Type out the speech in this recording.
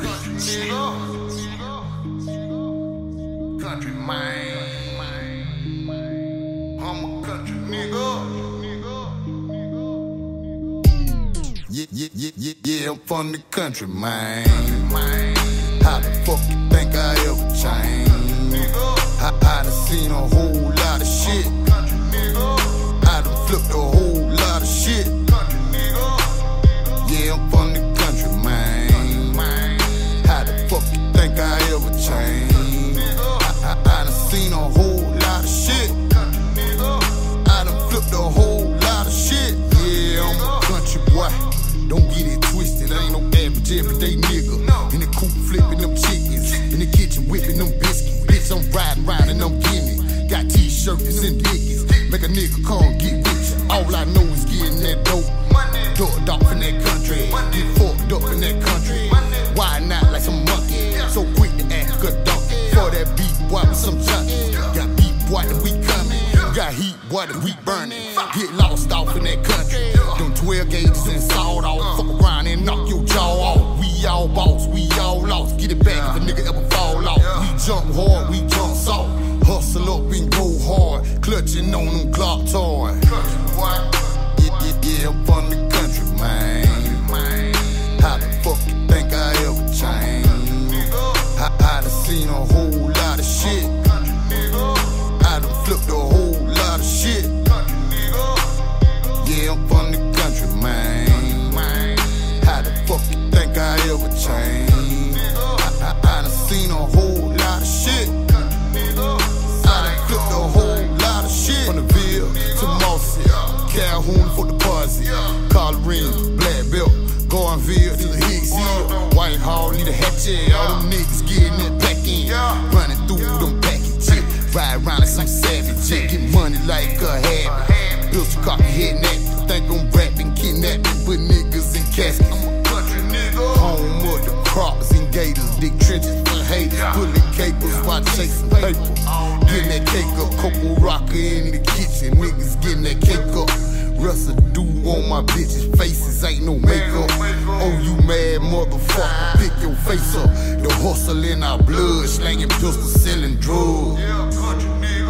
Country nigga, country man. I'm a country nigga. Yeah, yeah, yeah, yeah, yeah, I'm from the country, man. How the fuck you think I ever changed? I, I done seen a whole seen a whole lot of shit. I done flipped a whole lot of shit. Yeah, I'm a country boy. Don't get it twisted. I ain't no average everyday nigga. In the coop flipping them chickens. In the kitchen whipping them biscuits. Bitch, I'm riding and I'm it. Got t-shirts and dickies. Make a nigga and get rich. All I know is getting that dope. Ducked off in that country. Get fucked heat, that we burning. Get lost off in that country. Them 12 gauges and sawed off. Fuck around and knock your jaw off. We all boss, we all lost. Get it back if a nigga ever fall off. We jump hard, we jump soft. Hustle up and go hard. Clutching on them Glock toys. Lot of shit. I done flipped a whole lot of shit. From the Ville to Mossy, Calhoun for the posse, Colorine, Black Belt, Goinville to the Hicks Hill, Whitehall, need a hatchet. All them niggas getting it back in, running through them package shit. Ride around like some savage get money like a habit. Built a cocky head neck, chasing paper. Getting that cake up, Coco Rocker in the kitchen, niggas getting that cake up. Residue on my bitches' faces, ain't no makeup. Oh, you mad motherfucker, pick your face up. The hustle in our blood, slanging pistols, selling drugs. Yeah, country nigga.